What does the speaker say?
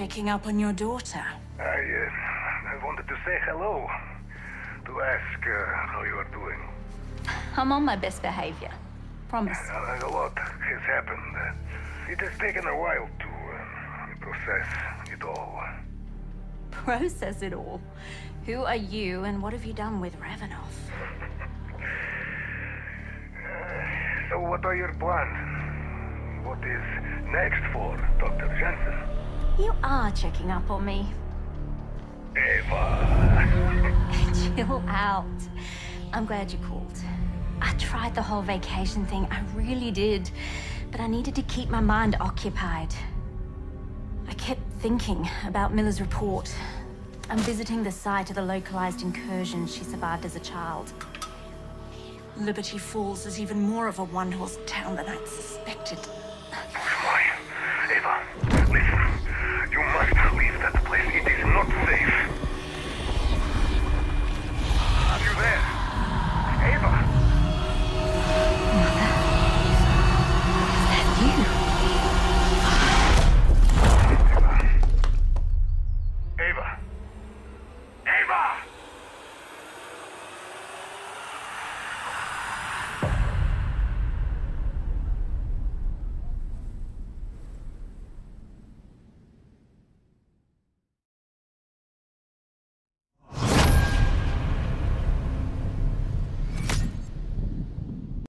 checking up on your daughter. I, uh, I wanted to say hello. To ask uh, how you are doing. I'm on my best behavior. Promise. Uh, a lot has happened. It has taken a while to uh, process it all. Process it all. Who are you and what have you done with Ravenov? So what are your plans? What is next for Dr. Jensen? You are checking up on me. Eva. Chill out. I'm glad you called. I tried the whole vacation thing, I really did. But I needed to keep my mind occupied. I kept thinking about Miller's report. I'm visiting the site of the localized incursion she survived as a child. Liberty Falls is even more of a one-horse town than I'd suspected. Why? Eva, Ava,